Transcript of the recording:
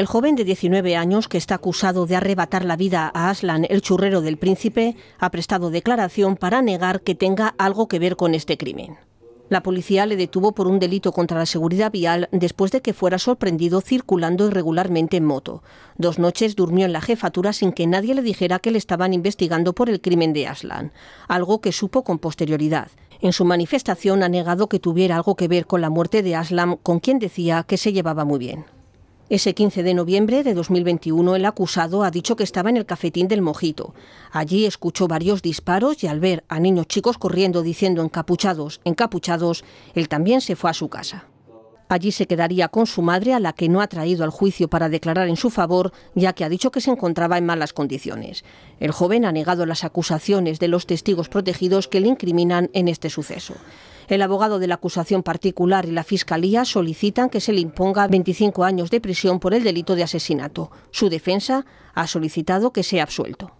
El joven de 19 años, que está acusado de arrebatar la vida a Aslan, el churrero del príncipe, ha prestado declaración para negar que tenga algo que ver con este crimen. La policía le detuvo por un delito contra la seguridad vial después de que fuera sorprendido circulando irregularmente en moto. Dos noches durmió en la jefatura sin que nadie le dijera que le estaban investigando por el crimen de Aslan, algo que supo con posterioridad. En su manifestación ha negado que tuviera algo que ver con la muerte de Aslan, con quien decía que se llevaba muy bien. Ese 15 de noviembre de 2021 el acusado ha dicho que estaba en el cafetín del Mojito. Allí escuchó varios disparos y al ver a niños chicos corriendo diciendo encapuchados, encapuchados, él también se fue a su casa. Allí se quedaría con su madre, a la que no ha traído al juicio para declarar en su favor, ya que ha dicho que se encontraba en malas condiciones. El joven ha negado las acusaciones de los testigos protegidos que le incriminan en este suceso. El abogado de la acusación particular y la Fiscalía solicitan que se le imponga 25 años de prisión por el delito de asesinato. Su defensa ha solicitado que sea absuelto.